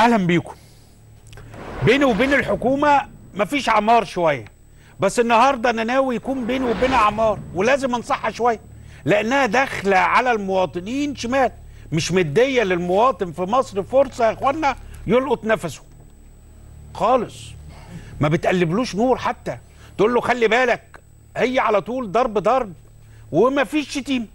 أهلا بيكم. بيني وبين الحكومة مفيش عمار شوية. بس النهارده أنا ناوي يكون بيني وبينها عمار ولازم أنصحها شوية لأنها داخلة على المواطنين شمال مش مدية للمواطن في مصر فرصة يا إخوانا يلقط نفسه. خالص. ما بتقلبلوش نور حتى. تقول له خلي بالك هي على طول ضرب ضرب وما فيش شتيمة.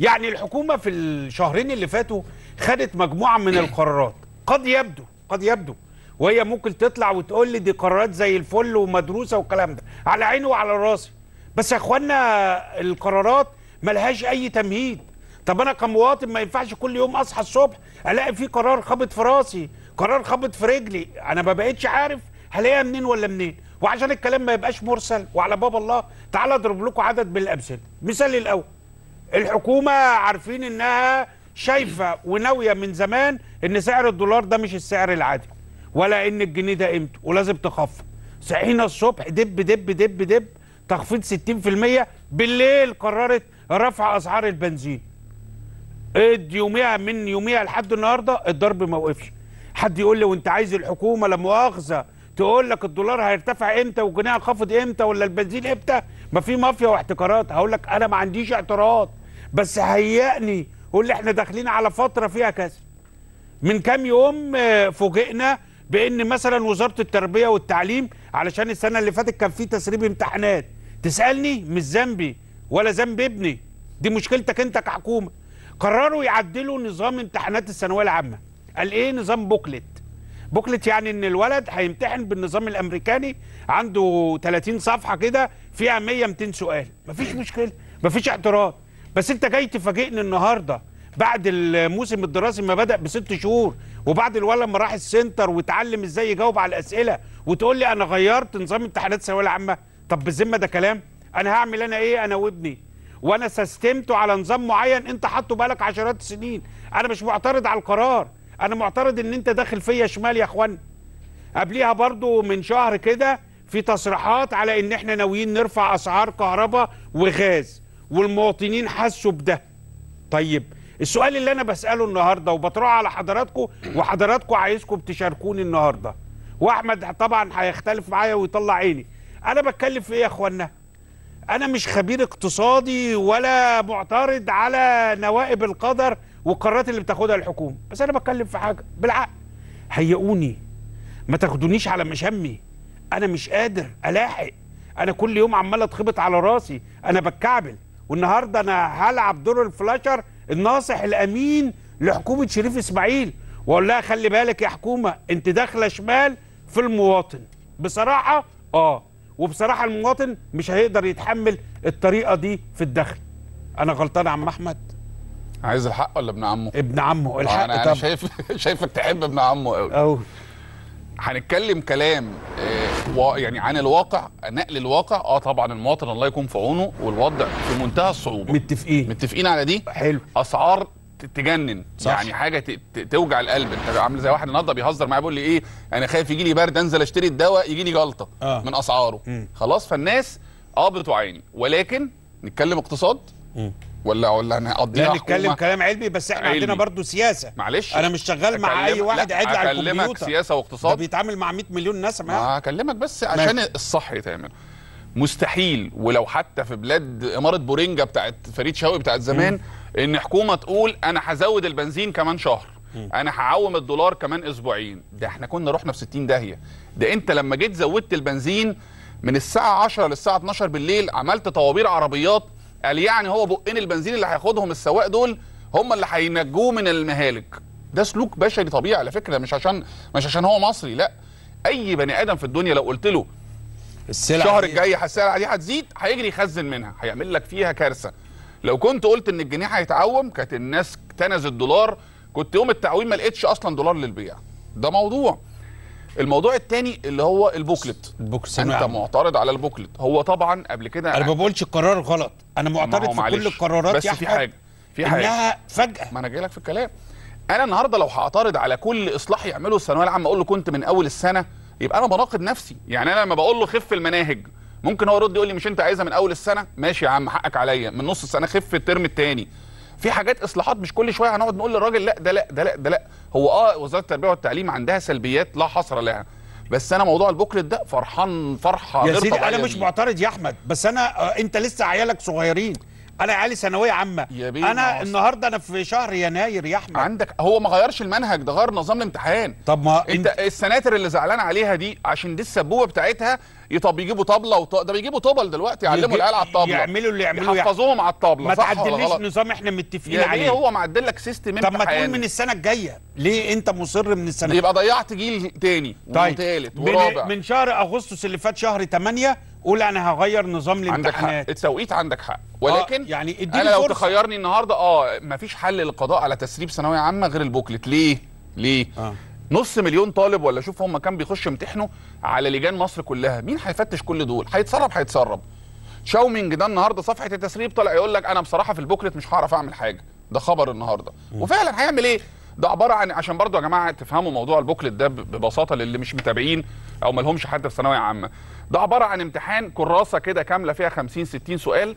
يعني الحكومة في الشهرين اللي فاتوا خدت مجموعة من القرارات. قد يبدو قد يبدو. وهي ممكن تطلع وتقول لي دي قرارات زي الفل ومدروسة والكلام ده. على عيني وعلى راسي. بس يا إخوانا القرارات ملهاش أي تمهيد. طب أنا كمواطن ما ينفعش كل يوم أصحى الصبح ألاقي في قرار خابط في راسي قرار خابط في رجلي. أنا ما بقتش عارف هلاقيها منين ولا منين. وعشان الكلام ما يبقاش مرسل. وعلى باب الله تعالى أضرب لكم عدد من الامثله مثال الأول الحكومة عارفين إنها شايفة وناوية من زمان إن سعر الدولار ده مش السعر العادي ولا إن الجنيه ده قيمته ولازم تخفض. صحينا الصبح دب دب دب دب تخفيض 60% بالليل قررت رفع أسعار البنزين. ادي يوميها من يوميها لحد النهارده الضرب ما وقفش. حد يقول لي وأنت عايز الحكومة لا مؤاخذة تقول لك الدولار هيرتفع إمتى والجنيه هينخفض إمتى ولا البنزين إمتى؟ ما في مافيا واحتكارات. هقول لك أنا ما عنديش اعتراض بس هيئني قول لي إحنا داخلين على فترة فيها كذا. من كام يوم آه، فوجئنا بإن مثلا وزارة التربية والتعليم علشان السنة اللي فاتت كان في تسريب امتحانات. تسألني مش ذنبي ولا ذنب ابني. دي مشكلتك انت كحكومة. قرروا يعدلوا نظام امتحانات الثانوية العامة. قال إيه؟ نظام booklet. booklet يعني إن الولد هيمتحن بالنظام الأمريكاني عنده 30 صفحة كده فيها 100 200 سؤال. مفيش مشكلة. مفيش اعتراض. بس انت جاي تفاجئني النهارده. بعد الموسم الدراسي ما بدأ بست شهور وبعد الولد ما راح ال center واتعلم إزاي يجاوب على الأسئلة وتقول لي أنا غيرت نظام امتحانات الثانوية العامة. طب بالذمة ده كلام؟ أنا هعمل أنا إيه؟ أنا وابني. وأنا سستمته على نظام معين أنت حاطه بقالك عشرات السنين. أنا مش معترض على القرار. أنا معترض إن أنت داخل فيا شمال يا إخوان. قبليها برضو من شهر كده في تصريحات على إن إحنا ناويين نرفع أسعار كهرباء وغاز. والمواطنين حسوا بده. طيب السؤال اللي أنا بسأله النهارده وبطرحه على حضراتكم وحضراتكم عايزكم تشاركوني النهارده. وأحمد طبعا هيختلف معايا ويطلع عيني. أنا بتكلم في إيه يا إخوانا؟ أنا مش خبير اقتصادي ولا معترض على نوائب القدر والقرارات اللي بتاخدها الحكومة. بس أنا بتكلم في حاجة. بالعقل هيئوني. ما تاخدونيش على مشمي أنا مش قادر ألاحق. أنا كل يوم عمال أتخبط على راسي. أنا بتكعبل. والنهارده أنا هلعب دور الفلاشر الناصح الامين لحكومة شريف اسماعيل. واقول لها خلي بالك يا حكومة انت داخلة شمال في المواطن. بصراحة آه. وبصراحة المواطن مش هيقدر يتحمل الطريقة دي في الدخل. أنا غلطان يا عم أحمد؟ عايز الحق ولا ابن عمه؟ ابن عمه آه، الحق أنا أنا شايف شايفك تحب ابن عمه قوي هنتكلم كلام آه، يعني عن الواقع نقل الواقع. آه طبعا المواطن الله يكون في عونه والوضع في منتهى الصعوبة. متفقين. متفقين على دي؟ حلو. أسعار تجنن. صح. يعني حاجة توجع القلب. أنت عامل زي واحد النهارده بيهزر معايا بيقول لي إيه أنا خايف يجي لي برد أنزل أشتري الدواء يجي لي جلطة آه. من أسعاره. مم. خلاص؟ فالناس قابضت عيني ولكن نتكلم اقتصاد. مم. ولا ولا هنقضيها لا نتكلم؟ كلام علمي بس إحنا علمي. عندنا برضو سياسة. معلش. أنا مش شغال مع أي واحد قاعد على أكلمك الكمبيوتر. سياسة ده واقتصاد. بيتعامل مع 100 مليون ناس معاه هكلمك بس عشان الصح يتعمل مستحيل ولو حتى في بلاد إمارة بورينجا بتاعت فريد شوقي بتاعت زمان إن حكومة تقول أنا هزود البنزين كمان شهر أنا هعوم الدولار كمان أسبوعين. ده إحنا كنا رحنا في 60 داهية. ده أنت لما جيت زودت البنزين من الساعة 10 للساعة 12 بالليل عملت طوابير عربيات قال يعني هو بقين البنزين اللي هياخدهم السواق دول هم اللي هينجوه من المهالك. ده سلوك بشري طبيعي على فكرة مش عشان مش عشان هو مصري لا. أي بني آدم في الدنيا لو قلت له السلع الشهر الجاي السلعه دي هتزيد هيجري يخزن منها هيعمل لك فيها كارثة. لو كنت قلت إن الجنيه هيتعوم كانت الناس اكتنزت الدولار كنت يوم التعويم ما لقيتش أصلا دولار للبيع. ده موضوع. الموضوع الثاني اللي هو ال booklet. ال booklet انت انت معترض على ال booklet. هو طبعا قبل كده أنا ما بقولش القرار غلط. أنا معترض في. كل القرارات بس يا في حاجة في حاجة. إنها فجأة. ما أنا جاي لك في الكلام. أنا النهارده لو هعترض على كل إصلاح يعمله الثانوية العامة أقول له كنت من أول السنة يبقى أنا بناقض نفسي. يعني أنا لما بقول له خف المناهج ممكن هو يرد يقول لي مش أنت عايزها من أول السنة؟ ماشي يا عم حقك عليا. من نص السنة خف الترم الثاني في حاجات اصلاحات مش كل شوية هنقعد نقول للراجل لا ده لا ده لا ده لا. هو آه وزارة التربية والتعليم عندها سلبيات لا حصر لها. بس أنا موضوع البوكلت ده فرحان فرحة يا سيدي أنا مش. معترض يا أحمد بس أنا آه، أنت لسه عيالك صغيرين. أنا عيالي ثانوية عامة. يا بيه، أنا النهارده أنا في شهر يناير يا أحمد. عندك هو ما غيرش المنهج ده غير نظام الامتحان. طب ما أنت السناتر اللي زعلان عليها دي عشان دي السبوبة بتاعتها يطب يجيبوا طبلة وط... ده بيجيبوا طبل دلوقتي يعلموا يجي- العيال على الطبلة. يعملوا اللي يعملوه يحفظوهم على الطبلة ما تعدليش؟ نظام إحنا متفقين يا ليه عليه. هو معدل لك system طب ما تقول من السنة الجاية. ليه أنت مصر من السنة؟ يبقى ضيعت جيل تاني طيب. من, ورابع. من شهر أغسطس اللي فات شهر 8 قول أنا هغير نظام عندك حق. الامتحانات. التوقيت عندك حق. ولكن آه، يعني اديني أنا لو فرصة. تخيرني النهارده آه مفيش حل للقضاء على تسريب ثانوية عامة غير ال booklet. ليه؟ ليه؟ آه. نص مليون طالب ولا شوف هم كام بيخش يمتحنوا على لجان مصر كلها. مين هيفتش كل دول؟ هيتسرب هيتسرب. شاومينج ده النهارده صفحة التسريب طلع يقول لك أنا بصراحة في ال booklet مش هعرف أعمل حاجة. ده خبر النهارده. وفعلا هيعمل إيه؟ ده عبارة عن عشان برضو يا جماعة تفهموا موضوع ال booklet ده ببساطة للي مش متابعين أو ما لهمش حد في ثانوية عامة. ده عبارة عن امتحان كراسة كده كاملة فيها 50 60 سؤال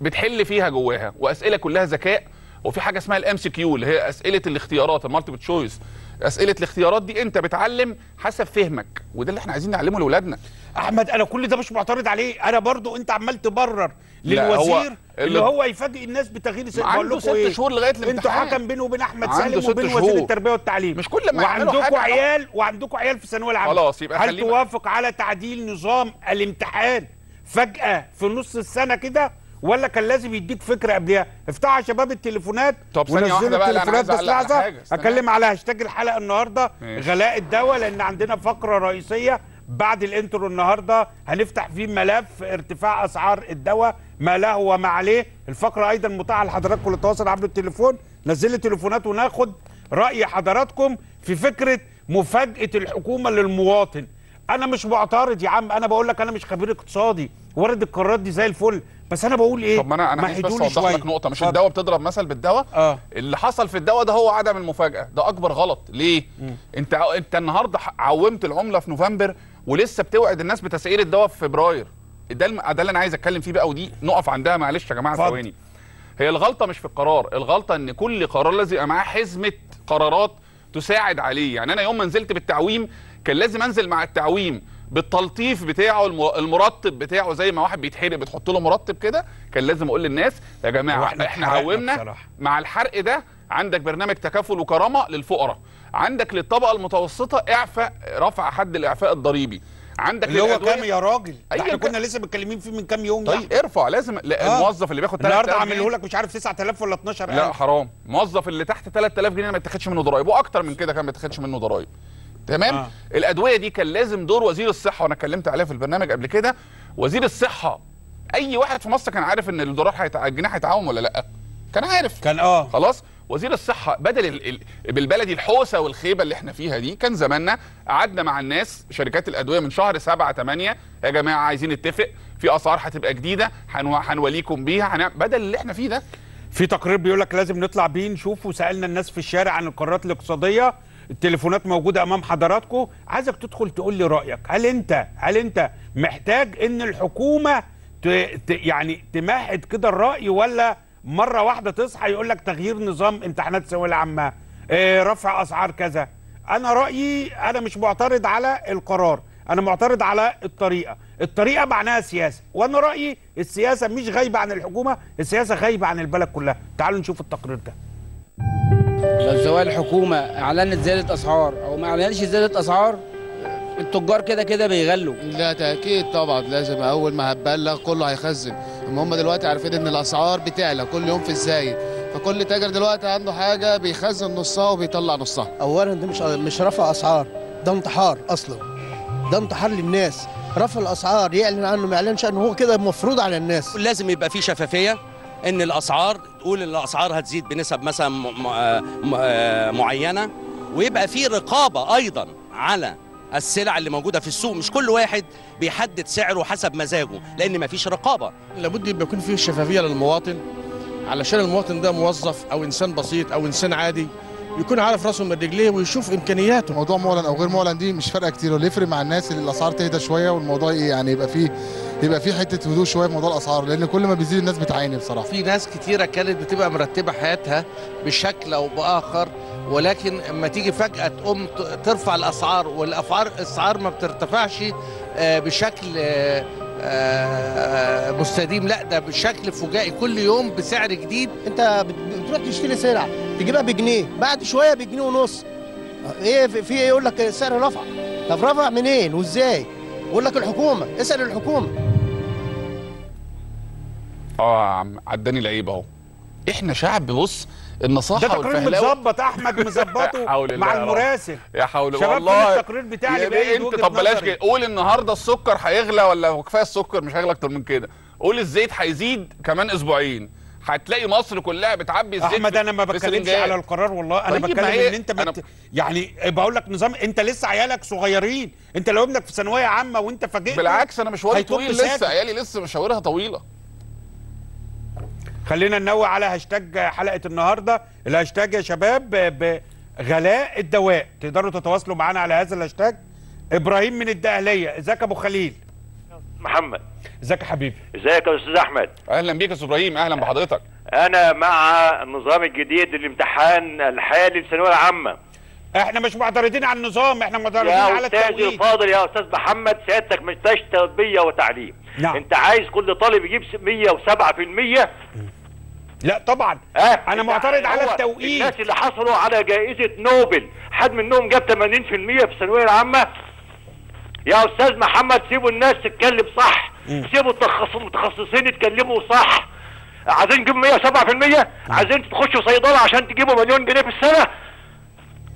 بتحل فيها جواها. وأسئلة كلها ذكاء. وفي حاجة اسمها ال MCQ اللي هي أسئلة الاختيارات ال multiple choice أسئلة الاختيارات دي أنت بتعلم حسب فهمك وده اللي إحنا عايزين نعلمه لأولادنا. أحمد أنا كل ده مش معترض عليه أنا برضو أنت عمال تبرر لا، هو للوزير اللي- اللي هو يفاجئ الناس بتغيير سن بقول عنده ست إيه؟ شهور لغاية أنتوا الامتحان حكم بينه وبين أحمد سالم وبين شهور. وزير التربية والتعليم. مش كل ما وعندكم عيال وعندكم عيال في الثانويه العامه خلاص، يبقى هل توافق على تعديل نظام الامتحان فجأة في نص السنة كده؟ ولا كان لازم يديك فكرة قبلها افتحوا يا شباب التليفونات طب ثانية ونزلوا واحدة بقى، التليفونات بس لحظة. اتكلم على هاشتاج الحلقة النهارده ماشي. غلاء الدواء لأن عندنا فقرة رئيسية بعد الانترو النهارده. هنفتح فيه ملف ارتفاع أسعار الدواء ما له وما عليه. الفقرة أيضا متاحة لحضراتكم للتواصل عبر التليفون. نزل التليفونات وناخد رأي حضراتكم في فكرة مفاجأة الحكومة للمواطن. أنا مش معترض يا عم أنا بقول لك أنا مش خبير اقتصادي. وارد القرارات دي زي الفل. بس أنا بقول إيه؟ طب ما أنا أنا عايز بس أوضح. لك نقطة مش. الدواء بتضرب مثل بالدواء؟ آه. اللي حصل في الدواء ده هو عدم المفاجأة ده أكبر غلط. ليه؟ أنت ع- أنت النهارده عومت العملة في نوفمبر ولسه بتوعد الناس بتسعير الدواء في فبراير. ده الم... ده اللي أنا عايز أتكلم فيه بقى ودي نقف عندها معلش يا جماعة. ثواني. هي الغلطة مش في القرار الغلطة إن كل قرار لازم يبقى معاه حزمة قرارات تساعد عليه. يعني أنا يوم ما نزلت بالتعويم كان لازم أنزل مع التعويم. بالتلطيف بتاعه الم- المرطب بتاعه زي ما واحد بيتحرق بتحط له مرطب كده كان لازم أقول للناس يا جماعة إحنا بصراحة. مع الحرق ده عندك برنامج تكافل وكرامة للفقراء. عندك للطبقة المتوسطة إعفاء رفع حد الإعفاء الضريبي. عندك اللي هو كام يا راجل؟ إحنا كان. كنا لسه متكلمين فيه من كام يوم. طيب ارفع لازم لا آه. الموظف اللي بياخد النهارده 3000 عامله جنيه. لك مش عارف 9000 ولا 12000 لا حرام. الموظف اللي تحت 3000 جنيه ما يتاخدش منه ضرايب. وأكتر من كده كان ما يتاخدش منه ضرايب. تمام؟ آه. الأدوية دي كان لازم دور وزير الصحة وأنا اتكلمت عليها في البرنامج قبل كده وزير الصحة أي واحد في مصر كان عارف إن الدولار هيتع... الجنيه هيتعوم ولا لأ؟ كان عارف. كان آه. خلاص؟ وزير الصحة بدل ال... ال... بالبلدي الحوسة والخيبة اللي إحنا فيها دي كان زماننا قعدنا مع الناس شركات الأدوية من شهر 7 8 يا جماعة عايزين نتفق في أسعار هتبقى جديدة هنو... هنوليكم بيها هن... بدل اللي إحنا فيه ده. في تقرير بيقول لك لازم نطلع بيه نشوف وسالنا الناس في الشارع عن القرارات الاقتصادية التليفونات موجودة أمام حضراتكم عايزك تدخل تقول لي رأيك. هل أنت هل أنت محتاج إن الحكومة ت... ت... يعني تمهد كده الرأي ولا مرة واحدة تصحى يقول لك تغيير نظام امتحانات الثانويه العامة آه رفع أسعار كذا؟ أنا رأيي أنا مش معترض على القرار. أنا معترض على الطريقة. الطريقة معناها سياسة. وأنا رأيي السياسة مش غايبة عن الحكومة السياسة غايبة عن البلد كلها. تعالوا نشوف التقرير ده. لو سواء الحكومة أعلنت زيادة أسعار أو ما أعلنتش زيادة أسعار التجار كده كده بيغلوا. لا تأكيد طبعا لازم أول ما هتبلغ كله هيخزن. أما هم دلوقتي عارفين إن الأسعار بتعلى كل يوم في الزايد. فكل تاجر دلوقتي عنده حاجة بيخزن نصها وبيطلع نصها. اولا ده مش مش رفع أسعار ده انتحار أصلا. ده انتحار للناس. رفع الأسعار يعلن عنه ما يعلنش عنه. هو كده مفروض على الناس. لازم يبقى في شفافية. إن الأسعار تقول إن الأسعار هتزيد بنسب مثلا آه آه معينة ويبقى في رقابة أيضا على السلع اللي موجودة في السوق. مش كل واحد بيحدد سعره حسب مزاجه لأن مفيش رقابة. لابد يبقى يكون فيه شفافية للمواطن علشان المواطن ده موظف أو إنسان بسيط أو إنسان عادي يكون عارف راسه من رجليه ويشوف إمكانياته. موضوع معلن أو غير معلن دي مش فارقة كتير واللي يفرق مع الناس اللي الأسعار تهدى شوية والموضوع إيه يعني يبقى فيه يبقى في حتة هدوء شوية في موضوع الأسعار لأن كل ما بيزيد الناس بتعاني بصراحة. في ناس كتيرة كانت بتبقى مرتبة حياتها بشكل أو بآخر ولكن أما تيجي فجأة تقوم ترفع الأسعار والأسعار الأسعار ما بترتفعش آه، بشكل آه، آه، مستديم لأ ده بشكل فجائي كل يوم بسعر جديد. أنت بت- بتروح تشتري سلعة تجيبها بجنيه بعد شوية بجنيه ونص. إيه في في إيه؟ يقول لك السعر رفع. طب رفع منين؟ وإزاي؟ يقول لك الحكومة اسأل الحكومة. آه يا عم عداني العيب اهو. إحنا شعب بص ده النصاحه تقرير والفهلاوه متظبط أحمد مظبطه مع. المراسل. يا حول شباب والله. التقرير بتاعي بيه انت طب بلاش؟ كده. قول النهارده السكر هيغلى ولا كفاية السكر مش هيغلى أكتر من كده. قول الزيت هيزيد كمان أسبوعين. هتلاقي مصر كلها بتعبي الزيت أحمد أنا ما بتكلمش. على القرار والله. أنا طيب بتكلم إن أنت أنا- بت... يعني بقول لك نظام أنت لسه عيالك صغيرين. أنت لو ابنك في ثانوية عامة وأنت فاجئت بالعكس أنا مشواري طويل. لسه. عيالي لسه مشاورها طويلة. خلينا ننوه على هاشتاج حلقة النهارده. الهاشتاج يا شباب بغلاء الدواء. تقدروا تتواصلوا معانا على هذا الهاشتاج. إبراهيم من الدقهلية. إزيك يا أبو خليل؟ محمد. إزيك يا حبيبي؟ إزيك يا أستاذ أحمد؟ أهلا بيك يا أستاذ إبراهيم. أهلا بحضرتك. أنا مع النظام الجديد للامتحان الحالي للثانوية العامة. إحنا مش معترضين على النظام إحنا معترضين يا على التوقيت. الفاضل يا أستاذ محمد سيادتك مش تربيه وتعليم. نعم. انت عايز كل طالب يجيب 107% لا طبعا. آه أنا معترض على التوقيت. الناس اللي حصلوا على جائزة نوبل حد منهم جاب 80% في الثانوية العامة؟ يا أستاذ محمد سيبوا الناس تتكلم صح. سيبوا التخصص- المتخصصين يتكلموا صح. عايزين تجيبوا 107% عايزين تخشوا صيدلة عشان تجيبوا مليون جنيه في السنة؟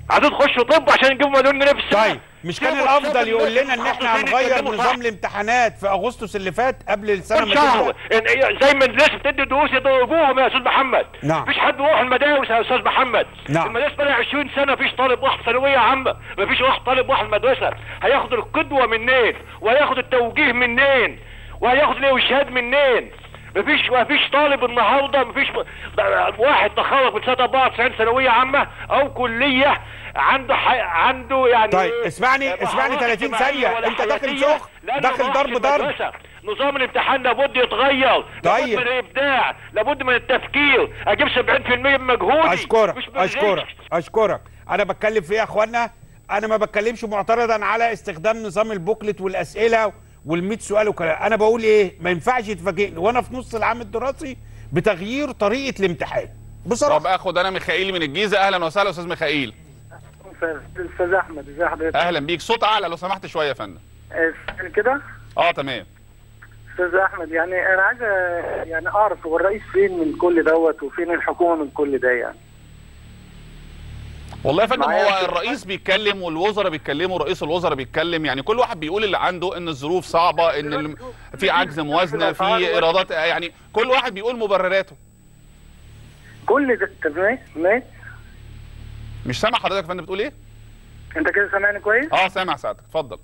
عايزين تخشوا طب عشان تجيبوا مليون جنيه في السنة؟ طيب. مش كان الأفضل يقول لنا إن إحنا هنغير. نظام الامتحانات في أغسطس اللي فات قبل السنة ما شهر إن- زي ما الناس بتدي دروس يضربوهم يا أستاذ محمد. نعم. مفيش حد بيروح المدارس يا أستاذ محمد. نعم. المدارس بقى 20 سنة مفيش طالب واحد ثانوية عامة مفيش واحد طالب واحد مدرسه هياخد القدوة منين؟ وهياخد التوجيه منين؟ وهياخد الإرشاد منين؟ مفيش مفيش طالب النهارده مفيش واحد تخرج من سنة 94 ثانوية عامة أو كلية عنده حي... عنده يعني طيب،؟ اسمعني- مهارات اسمعني 30 اجتماعية ثانية. ولا أنت داخل لأنه داخل ضرب ضرب. نظام الامتحان لابد يتغير طيب. لابد من الإبداع لابد من التفكير أجيب 70% من مجهودي أشكرك أشكرك. أشكرك أنا بتكلم في إيه يا إخوانا أنا ما بتكلمش معترضا على استخدام نظام البوكلت والأسئلة وال100 سؤال وكلام. أنا بقول إيه؟ ما ينفعش يتفاجئني. وأنا في نص العام الدراسي بتغيير طريقة الامتحان. بصراحة. طب أخد أنا ميخائيل من الجيزة. أهلا وسهلا أستاذ ميخائيل. أستاذ أحمد ازي حضرتك؟ أهلا بيك. صوت أعلى لو سمحت شوية يا فندم. آه، كده؟ آه تمام. أستاذ أحمد يعني أنا عايز يعني أعرف هو الرئيس فين من كل دوت وفين الحكومة من كل ده يعني؟ والله يا فندم هو الرئيس بيتكلم والوزراء بيتكلموا ورئيس الوزراء بيتكلم يعني كل واحد بيقول اللي عنده إن الظروف صعبة إن في عجز موازنة في إيرادات يعني كل واحد بيقول مبرراته. كل ده ماشي ماشي مش سامع حضرتك يا فندم بتقول إيه؟ أنت كده سامعني كويس؟ آه سامع سعادتك اتفضل.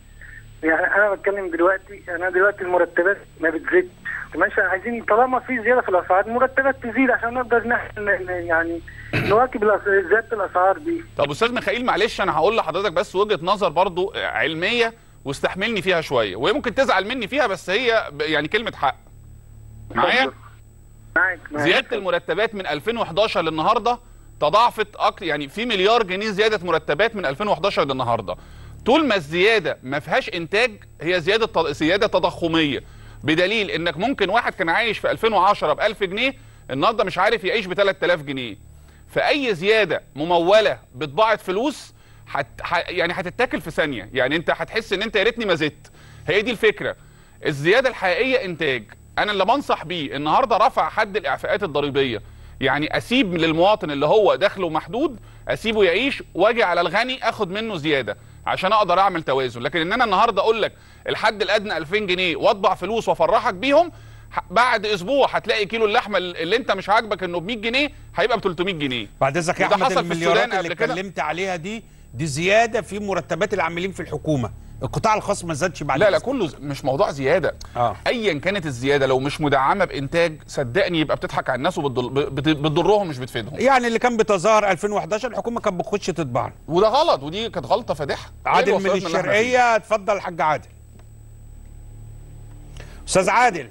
يعني أنا بتكلم دلوقتي أنا دلوقتي المرتبات ما بتزيدش ماشي عايزين طالما في زيادة في الأسعار المرتبات تزيد عشان نقدر نح- ن- ن- يعني نواكب زيادة الأسعار دي. طب أستاذ ميخائيل معلش أنا هقول لحضرتك بس وجهة نظر برضو علمية واستحملني فيها شوية. وهي ممكن تزعل مني فيها بس هي يعني كلمة حق. معايا؟ معاك زيادة المرتبات من 2011 للنهاردة تضاعفت أك... يعني في مليار جنيه زيادة مرتبات من 2011 للنهاردة. طول ما الزيادة ما فيهاش إنتاج هي زيادة. زيادة تضخمية. بدليل إنك ممكن واحد كان عايش في 2010 ب 1000 جنيه النهارده مش عارف يعيش ب 3000 جنيه. فأي زيادة ممولة بطباعه فلوس حت... يعني هتتاكل في ثانية. يعني أنت هتحس إن أنت يا ريتني ما زدت. هي دي الفكرة. الزيادة الحقيقية إنتاج. أنا اللي بنصح بيه النهارده رفع حد الإعفاءات الضريبية. يعني أسيب للمواطن اللي هو دخله محدود أسيبه يعيش وأجي على الغني أخد منه زيادة. عشان أقدر اعمل توازن. لكن ان أنا النهارده أقول لك الحد الادنى 2000 جنيه واطبع فلوس وافرحك بيهم بعد أسبوع هتلاقي كيلو اللحمة اللي انت مش عاجبك انه ب 100 جنيه هيبقى ب 300 جنيه. بعد إذنك يا أحمد المليارات اللي. اتكلمت عليها دي دي زيادة في مرتبات العاملين في الحكومة. القطاع الخاص ما زادش بعد لا لا. كله مش موضوع زيادة. آه. ايا كانت الزيادة لو مش مدعمة بإنتاج صدقني يبقى بتضحك على الناس وبتضر- بت- بتضرهم مش بتفيدهم. يعني اللي كان بتظاهر 2011 الحكومة كانت بتخش تطبع وده غلط ودي كانت غلطة فادحة. إيه عادل من؟ الشرقية اتفضل حاج عادل. أستاذ عادل.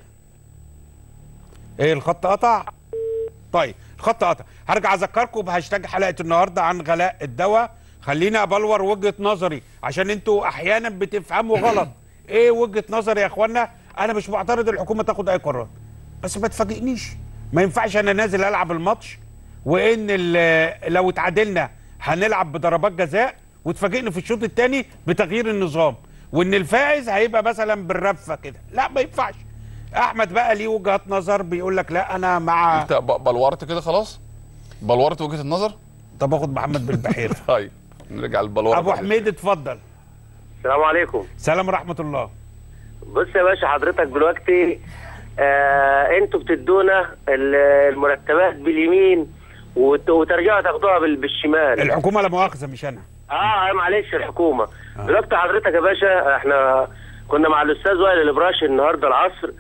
إيه الخط قطع؟ طيب الخط قطع. هرجع أذكركم بهاشتاج حلقة النهارده عن غلاء الدواء. خليني أبلور وجهة نظري عشان أنتوا أحيانا بتفهموا غلط. إيه وجهة نظري يا إخوانا؟ أنا مش معترض الحكومة تاخد أي قرار. بس ما تفاجئنيش. ما ينفعش أنا نازل ألعب الماتش وإن لو اتعادلنا هنلعب بضربات جزاء وتفاجئني في الشوط الثاني بتغيير النظام وإن الفائز هيبقى مثلا بالقرعة كده. لا ما ينفعش. أحمد بقى ليه وجهه نظر بيقول لك لا أنا مع أنت بلورت كده خلاص؟ بلورت وجهة النظر؟ طب آخد محمد بالبحيرة طيب. نرجع للبلورة. أبو حميد اتفضل. السلام عليكم. سلام ورحمة الله. بص يا باشا حضرتك دلوقتي آه أنتوا بتدونا ال- المرتبات باليمين وت- وترجعوا تاخدوها بال- بالشمال. الحكومة لا مؤاخذة مش أنا. آه معلش الحكومة. دلوقتي حضرتك يا باشا إحنا كنا مع الأستاذ وائل الابراشي النهارده العصر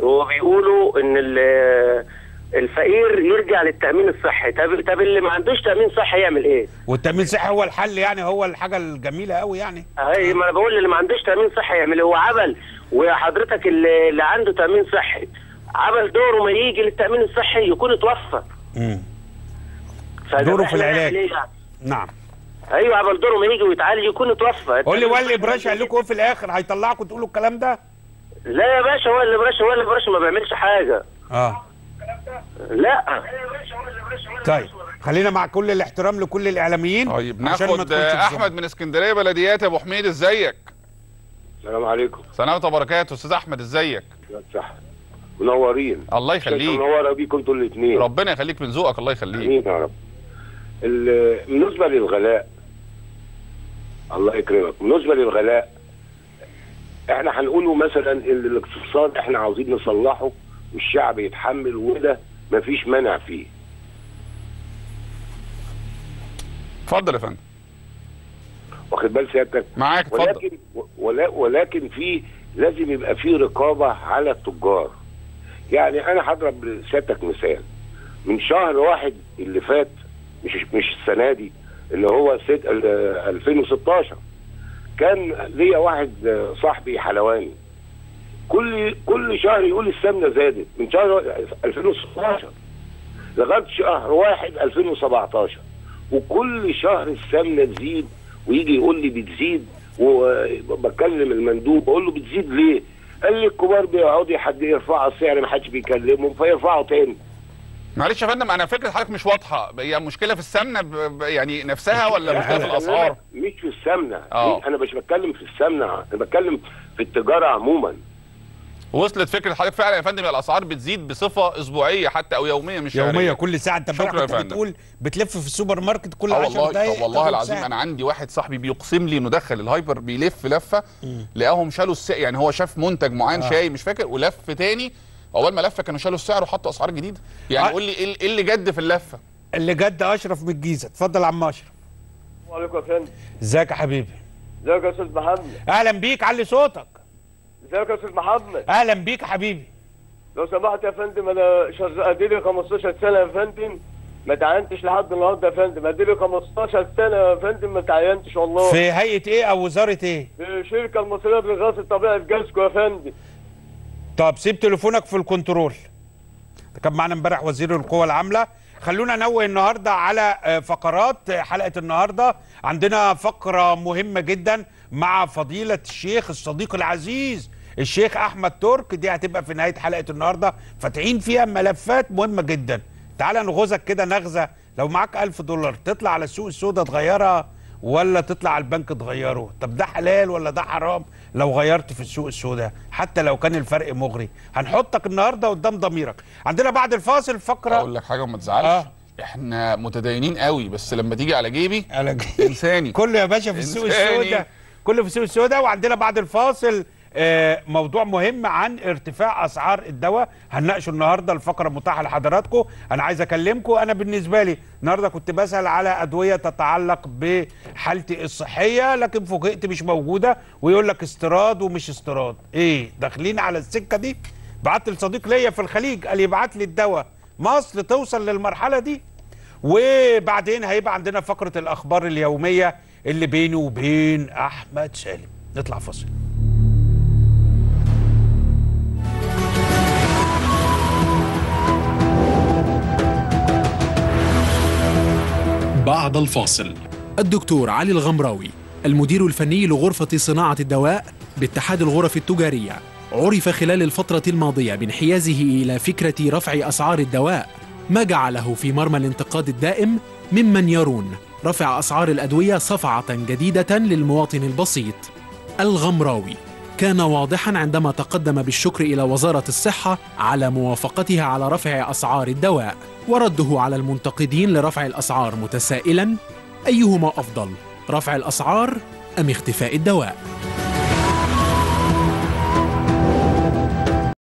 وبيقولوا إن ال- الفقير يرجع للتأمين الصحي طب طب اللي ما عندوش تأمين صحي يعمل إيه؟ والتأمين الصحي هو الحل يعني هو الحاجة الجميلة قوي يعني اي ما أنا بقول اللي ما عندوش تأمين صحي يعمل إيه؟ هو عمل وحضرتك اللي, اللي عنده تأمين صحي عمل دوره ما يجي للتأمين الصحي يكون اتوفى مم. فده دوره في إحنا العلاج. يعني؟ نعم أيوه عمل دوره ما يجي ويتعالج يكون اتوفى قول لي وائل ابراشي قال لكم إيه في الآخر هيطلعكم تقولوا الكلام ده لا يا باشا هو اللي برش هو اللي برش ما بيعملش حاجة آه لا. طيب خلينا مع كل الاحترام لكل الإعلاميين طيب ناخد أحمد من اسكندرية. بلديات يا أبو حميد إزيك؟ السلام عليكم. سلامة وبركاته. أستاذ أحمد إزيك؟ صح منورين. الله يخليك. منورة بيكم أنتوا الاثنين ربنا يخليك من ذوقك الله يخليك. آمين يا رب. ال- بالنسبة للغلاء الله يكرمك. بالنسبة للغلاء إحنا هنقوله مثلا إن الاقتصاد إحنا عاوزين نصلحه والشعب يتحمل وده. مفيش مانع فيه. اتفضل يا فندم. واخد بال سيادتك؟ معاك اتفضل. ولكن ولا ولكن في لازم يبقى في رقابة على التجار. يعني أنا هضرب سيادتك مثال. من شهر واحد اللي فات مش مش السنة دي اللي هو ست ال- 2016 كان ليا واحد آه، صاحبي حلواني. كل كل شهر يقول السمنة زادت من شهر 2016 لغاية شهر واحد 2017 وكل شهر السمنة تزيد ويجي يقول لي بتزيد وبكلم المندوب بقول له بتزيد ليه؟ قال لي الكبار بيقعدوا يحد يرفعوا السعر ما حدش بيكلمهم فيرفعوا تاني معلش يا فندم أنا فكرة حضرتك مش واضحة هي مشكلة في السمنة. يعني نفسها ولا مشكلة في الأسعار مش في السمنة آه. أنا مش بتكلم في السمنة أنا بتكلم في التجارة عموما وصلت فكرة حضرتك فعلا يا فندم الأسعار بتزيد بصفة أسبوعية حتى أو يومية مش يومية شهرية. كل ساعة. أنت امبارح. بتقول بتلف في السوبر ماركت كل آه 10 والله دقايق طب والله تاخد العظيم ساعة. أنا عندي واحد صاحبي بيقسم لي إنه دخل الهايبر بيلف لفة لقاهم شالوا السعر يعني هو شاف منتج معين آه. شاي مش فاكر ولف تاني. أول ما لف كانوا شالوا السعر وحطوا أسعار جديدة. يعني آه. قول لي إيه إيه اللي جد في اللفة؟ اللي جد أشرف من الجيزة. اتفضل يا عم أشرف. وعليكم يا فندم إزيك يا حبيبي؟ إزيك يا أستاذ محمد؟ أهلا بيك علي صوتك. ازيك يا أستاذ محمد؟ أهلا بيك يا حبيبي. لو سمحت يا فندم أنا شغال اديلي 15 سنة يا فندم. ما تعينتش لحد النهارده يا فندم. اديلي 15 سنة يا فندم ما تعينتش والله. في هيئة إيه أو وزارة إيه؟ في الشركة المصرية للغاز الطبيعي في جاسكو يا فندم. طب سيب تليفونك في الكنترول. كان معانا امبارح وزير القوى العاملة. خلونا ننوه النهارده على آه، فقرات آه، حلقة النهارده. عندنا فقرة مهمة جدا مع فضيلة الشيخ الصديق العزيز الشيخ أحمد ترك دي هتبقى في نهاية حلقة النهارده. فاتحين فيها ملفات مهمة جدا. تعال نغزك كده نغزة. لو معاك ألف دولار تطلع على السوق السوداء تغيرها ولا تطلع على البنك تغيره؟ طب ده حلال ولا ده حرام؟ لو غيرت في السوق السوداء. حتى لو كان الفرق مغري. هنحطك النهارده قدام ضميرك. عندنا بعد الفاصل فقره أقول لك حاجة وما تزعلش. آه. إحنا متدينين قوي بس لما تيجي على جيبي على جيبي. إنساني. كله يا باشا في السوق. السوداء. كله في السوق السوداء. وعندنا بعد الفاصل موضوع مهم عن ارتفاع أسعار الدواء. هنناقشه النهارده الفقرة متاحة لحضراتكم. أنا عايز أكلمكم. أنا بالنسبة لي النهارده كنت بسأل على أدوية تتعلق بحالتي الصحية لكن فوجئت مش موجودة ويقول لك استيراد ومش استيراد. إيه؟ داخلين على السكة دي؟ بعت لصديق ليا في الخليج قال يبعت لي الدواء. مصر توصل للمرحلة دي؟ وبعدين هيبقى عندنا فقرة الأخبار اليومية اللي بيني وبين أحمد سالم. نطلع فاصل. بعد الفاصل. الدكتور علي الغمراوي المدير الفني لغرفة صناعة الدواء باتحاد الغرف التجارية عرف خلال الفترة الماضية بانحيازه إلى فكرة رفع أسعار الدواء. ما جعله في مرمى الانتقاد الدائم ممن يرون رفع أسعار الأدوية صفعة جديدة للمواطن البسيط. الغمراوي. كان واضحا عندما تقدم بالشكر إلى وزارة الصحة على موافقتها على رفع أسعار الدواء ورده على المنتقدين لرفع الأسعار متسائلا أيهما أفضل رفع الأسعار أم اختفاء الدواء؟